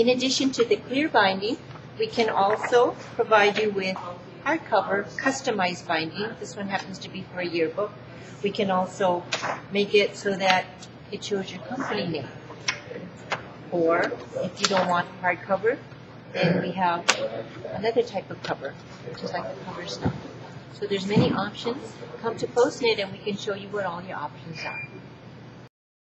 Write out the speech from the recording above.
In addition to the clear binding, we can also provide you with hardcover customized binding. This one happens to be for a yearbook. We can also make it so that it shows your company name. Or if you don't want hardcover, then we have another type of cover, which like the cover stuff. So there's many options. Come to PostNet and we can show you what all your options are.